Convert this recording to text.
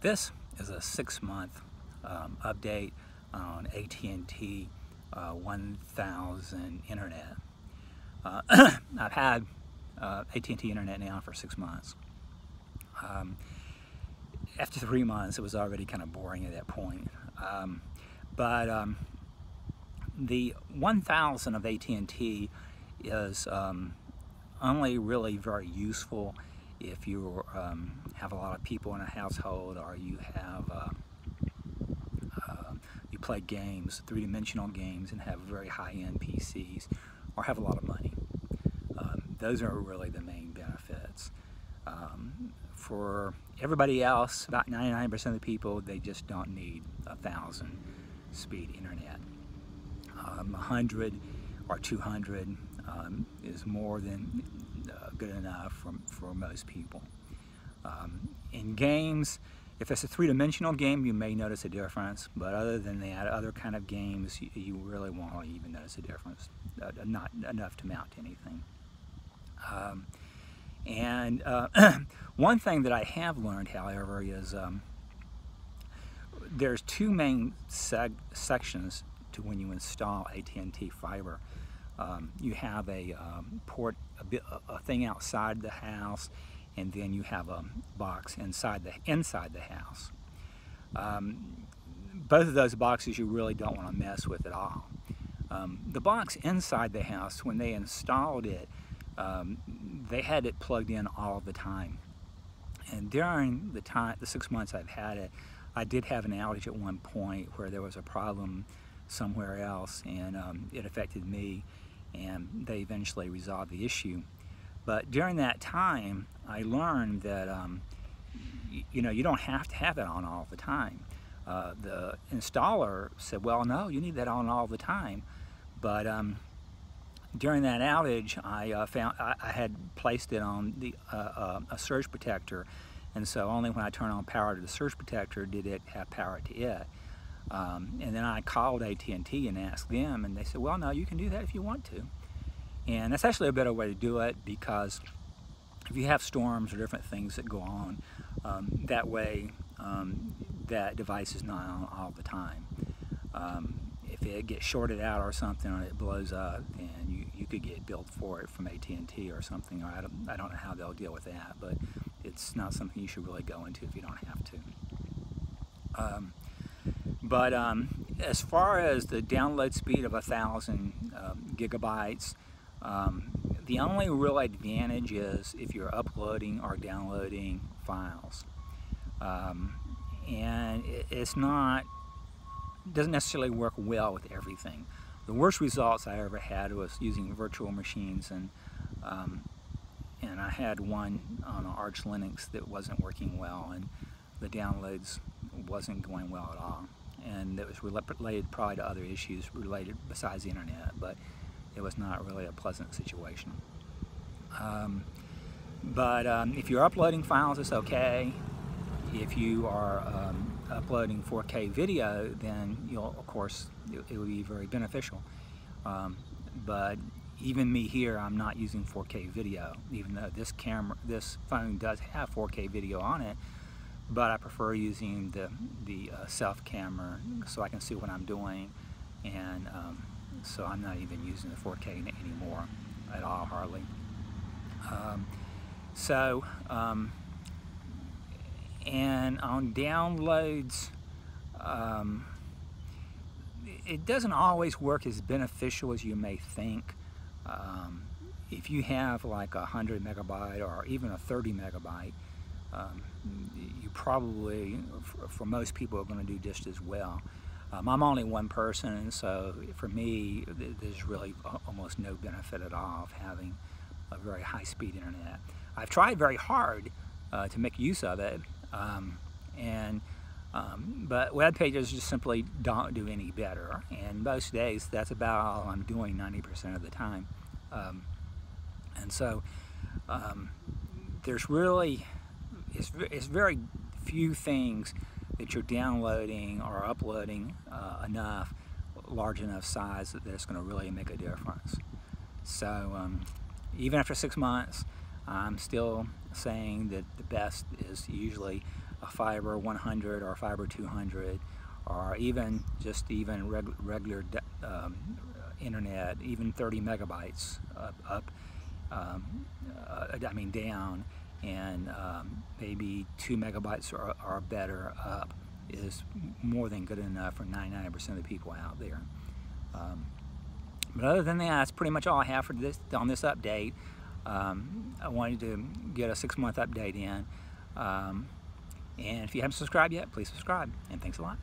This is a six-month um, update on AT&T uh, 1000 Internet. Uh, I've had uh, AT&T Internet now for six months. Um, after three months, it was already kind of boring at that point. Um, but um, the 1000 of AT&T is um, only really very useful if you um, have a lot of people in a household or you have uh, uh, you play games, three-dimensional games, and have very high-end PCs, or have a lot of money. Um, those are really the main benefits. Um, for everybody else, about 99% of the people, they just don't need a thousand speed internet. Um, 100 or 200 um, is more than uh, good enough for, for most people. Um, in games, if it's a three-dimensional game, you may notice a difference, but other than that, other kind of games, you, you really won't even notice a difference, uh, not enough to mount anything. Um, and uh, one thing that I have learned, however, is um, there's two main seg sections to when you install AT&T fiber. Um, you have a um, port, a, bit, a, thing outside the house, and then you have a box inside the inside the house. Um, both of those boxes you really don't want to mess with at all. Um, the box inside the house, when they installed it, um, they had it plugged in all the time. And during the time, the six months I've had it, I did have an outage at one point where there was a problem somewhere else and um, it affected me and they eventually resolved the issue. But during that time, I learned that um, you know you don't have to have it on all the time. Uh, the installer said, "Well, no, you need that on all the time." But um, during that outage, I uh, found I, I, had placed it on the uh, uh a surge protector, and so only when I turn on power to the surge protector did it have power to it. Um, and then I called AT&T and asked them, and they said, well, no, you can do that if you want to. And that's actually a better way to do it because if you have storms or different things that go on, um, that way um, that device is not on all the time. Um, if it gets shorted out or something or it blows up, then you, you could get billed for it from AT&T or something. Or I don't, I don't know how they'll deal with that, but it's not something you should really go into if you don't have to. But um, as far as the download speed of a thousand um, gigabytes, um, the only real advantage is if you're uploading or downloading files. Um, and it's not, doesn't necessarily work well with everything. The worst results I ever had was using virtual machines and um, and I had one on Arch Linux that wasn't working well and the downloads wasn't going well at all and it was related probably to other issues related besides the internet, but it was not really a pleasant situation. Um, but um, if you're uploading files, it's okay. If you are um, uploading 4K video, then you'll, of course, it, it will be very beneficial. Um, but even me here, I'm not using 4K video, even though this camera, this phone does have 4K video on it but I prefer using the, the uh, self camera so I can see what I'm doing and um, so I'm not even using the 4K anymore at all hardly. Um, so um, and on downloads um, it doesn't always work as beneficial as you may think. Um, if you have like a 100 megabyte or even a 30 megabyte um, you probably, for most people, are going to do just as well. Um, I'm only one person, and so for me, there's really almost no benefit at all of having a very high-speed internet. I've tried very hard uh, to make use of it, um, and um, but web pages just simply don't do any better. And most days, that's about all I'm doing 90% of the time. Um, and so um, there's really it's, it's very few things that you're downloading or uploading uh, enough, large enough size that it's going to really make a difference. So um, even after six months, I'm still saying that the best is usually a fiber 100 or fiber 200 or even just even reg regular um, internet, even 30 megabytes up, up um, uh, I mean down, and um, maybe two megabytes or, or, better up is more than good enough for 99% of the people out there. Um, but other than that, that's pretty much all I have for this on this update. Um, I wanted to get a six-month update in. Um, and if you haven't subscribed yet, please subscribe. And thanks a lot.